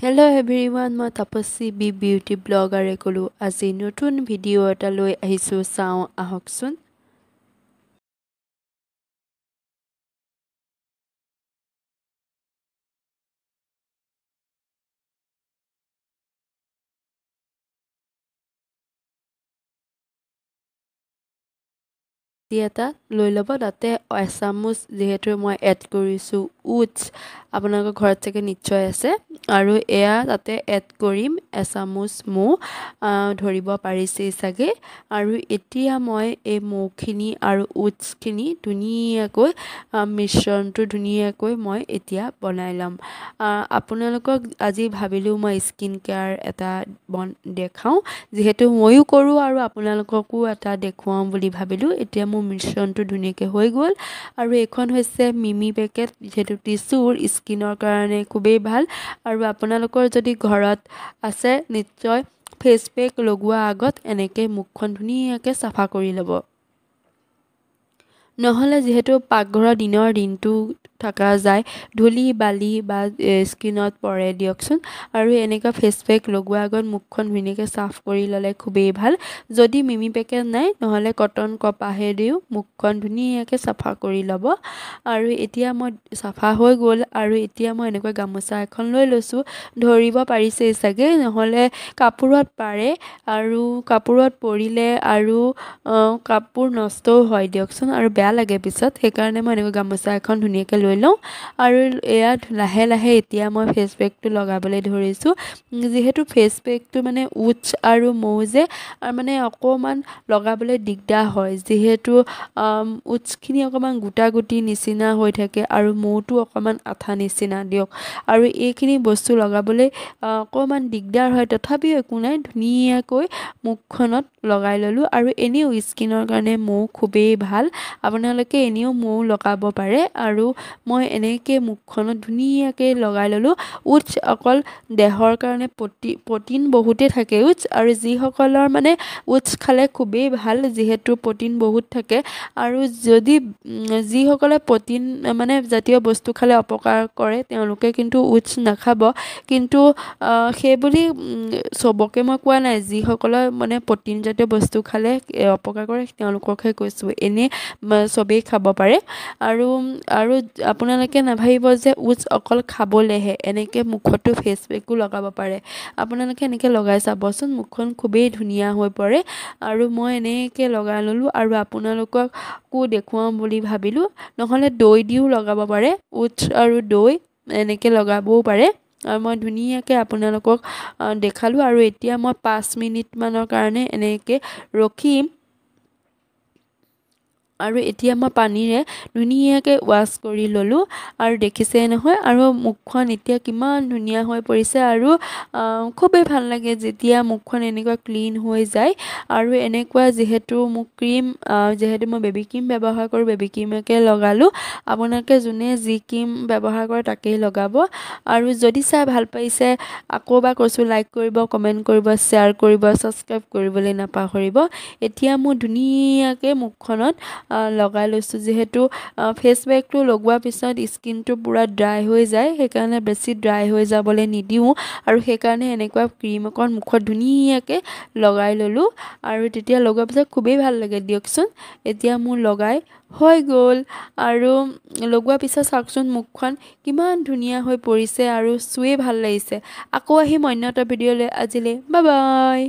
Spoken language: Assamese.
হেল্ল' এভৰিৱান মই তাপস্বী বি বিউটি ব্লগাৰে ক'লোঁ আজি নতুন ভিডিঅ' এটা লৈ আহিছোঁ চাওঁ আহকচোন। এটা লৈ ল'ব তাতে এচামুচ যিহেতু মই এড কৰিছোঁ। উটছ আপোনালোকৰ ঘৰত চাগে নিশ্চয় আছে। আৰু এয়া তাতে এড কৰিম এচামুচ মৌ ধৰিব পাৰিছেই চাগে। আৰু এতিয়া মই এই মৌখিনি আৰু উটছখিনি ধুনীয়াকৈ মিশ্ৰণটো ধুনীয়াকৈ মই এতিয়া বনাই ল'ম। আপোনালোকক আজি ভাবিলোঁ মই স্কিন কেয়াৰ এটা বন দেখাওঁ। যিহেতু ময়ো কৰোঁ আৰু আপোনালোককো এটা দেখুৱাওঁ বুলি ভাবিলোঁ এতিয়া মোৰ মিশ্ৰণটো ধুনীয়াকৈ হৈ গ'ল। আৰু এইখন হৈছে মিমি পেকেট যিহেতু টিচুৰ স্কিনৰ কাৰণে খুবেই ভাল। আৰু আপোনালোকৰ যদি ঘৰত আছে নিশ্চয় ফেচ পেক লগোৱা আগত এনেকৈ মুখখন ধুনীয়াকৈ চাফা কৰি ল'ব। নহ'লে যিহেতু পাকঘৰৰ দিনৰ দিনটো থকা যায় ধূলি বালি বা স্কিনত পৰে দিয়কচোন। আৰু এনেকুৱা ফেচ পেক লগোৱাৰ আগত মুখখন ধুনীয়াকৈ চাফ কৰি ল'লে খুবেই ভাল। যদি মিমি পেকেট নাই নহ'লে কটন কপাহেদিও মুখখন ধুনীয়াকৈ চাফা কৰি ল'ব। আৰু এতিয়া মই চাফা হৈ গ'ল আৰু এতিয়া মই এনেকুৱা গামোচা এখন লৈ লৈছোঁ। ধৰিব পাৰিছেই চাগে নহ'লে কাপোৰত পাৰে আৰু কাপোৰত পৰিলে আৰু কাপোৰ নষ্টও হয় দিয়কচোন। আৰু বেয়া লাগে পিছত সেইকাৰণে মই এনেকুৱা গামোচা এখন ধুনীয়াকৈ লৈ লওঁ। আৰু এয়া লাহে লাহে এতিয়া মই ফেচ পেকটো লগাবলৈ ধৰিছোঁ। যিহেতু ফেচ পেকটো মানে উটছ আৰু মৌ যে মানে অকণমান লগাবলৈ দিগদাৰ হয়। যিহেতু উটছখিনি অকণমান গোটা গুটি নিচিনা হৈ থাকে আৰু মৌটো অকণমান আঠা নিচিনা দিয়ক। আৰু এইখিনি বস্তু লগাবলৈ অকণমান দিগদাৰ হয়। তথাপিও একো নাই ধুনীয়াকৈ মুখখনত লগাই ল'লোঁ। আৰু এনেও স্কিনৰ কাৰণে মৌ খুবেই ভাল। আপোনালোকে এনেও মৌ লগাব পাৰে আৰু মই এনেকৈ মুখখনত ধুনীয়াকৈ লগাই ল'লোঁ। উটছ অকল দেহৰ কাৰণে প্ৰটি প্ৰটিন বহুতেই থাকে উটছ আৰু যিসকলৰ মানে উটছ খালে খুবেই ভাল যিহেতু প্ৰটিন বহুত থাকে। আৰু যদি যিসকলে প্ৰটিন মানে জাতীয় বস্তু খালে অপকাৰ কৰে তেওঁলোকে কিন্তু উটছ নাখাব। কিন্তু সেইবুলি চবকে মই কোৱা নাই যিসকলৰ মানে প্ৰটিনজাতীয় বস্তু খালে অপকাৰ কৰে তেওঁলোককহে কৈছোঁ। এনেই চবেই খাব পাৰে। আৰু আৰু আপোনালোকে নাভাবিব যে উটছ অকল খাবলৈহে এনেকৈ মুখতো ফেচ পেকো লগাব পাৰে। আপোনালোকে এনেকৈ লগাই চাবচোন মুখখন খুবেই ধুনীয়া হৈ পৰে। আৰু মই এনেকৈ লগাই ল'লোঁ আৰু আপোনালোককো দেখুৱাওঁ বুলি ভাবিলোঁ। নহ'লে দৈ দিও লগাব পাৰে উটছ আৰু দৈ এনেকৈ লগাবও পাৰে। আৰু মই ধুনীয়াকৈ আপোনালোকক দেখালোঁ। আৰু এতিয়া মই পাঁচ মিনিটমানৰ কাৰণে এনেকৈ ৰখিম। আৰু এতিয়া মই পানীৰে ধুনীয়াকৈ ৱাছ কৰি ল'লোঁ আৰু দেখিছে নহয় আৰু মুখখন এতিয়া কিমান ধুনীয়া হৈ পৰিছে আৰু খুবেই ভাল লাগে যেতিয়া মুখখন এনেকুৱা ক্লীন হৈ যায়। আৰু এনেকুৱা যিহেতু মোক ক্ৰীম যিহেতু মই বেবী ক্ৰীম ব্যৱহাৰ কৰোঁ বেবী ক্ৰীমকে লগালোঁ। আপোনালোকে যোনে যি ক্ৰীম ব্যৱহাৰ কৰে তাকেই লগাব। আৰু যদি চাই ভাল পাইছে আকৌ এবাৰ কৈছোঁ লাইক কৰিব কমেণ্ট কৰিব শ্বেয়াৰ কৰিব ছাবস্ক্ৰাইব কৰিবলৈ নাপাহৰিব। এতিয়া মোৰ ধুনীয়াকৈ মুখখনত লগাই লৈছোঁ। যিহেতু ফেচ পেকটো লগোৱাৰ পিছত স্কিনটো পূৰা ড্ৰাই হৈ যায় সেইকাৰণে বেছি ড্ৰাই হৈ যাবলৈ নিদিওঁ। আৰু সেইকাৰণে এনেকুৱা ক্ৰীম অকণ মুখত ধুনীয়াকৈ লগাই ল'লোঁ। আৰু তেতিয়া লগোৱাৰ পিছত খুবেই ভাল লাগে দিয়কচোন। এতিয়া মোৰ লগাই হৈ গ'ল। আৰু লগোৱাৰ পিছত চাওকচোন মুখখন কিমান ধুনীয়া হৈ পৰিছে আৰু চুৱেই ভাল লাগিছে। আকৌ আহিম অন্য এটা ভিডিঅ'লৈ। আজিলৈ বাই বাই